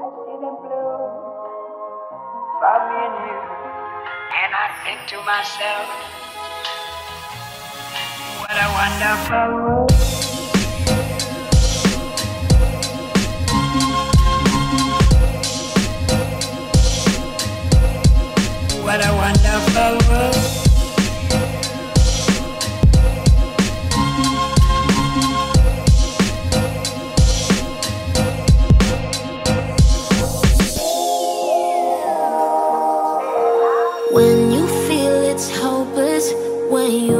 I see them blue. For me and you. And I think to myself, what a wonderful world. What a wonderful world. When you feel it's hopeless, when you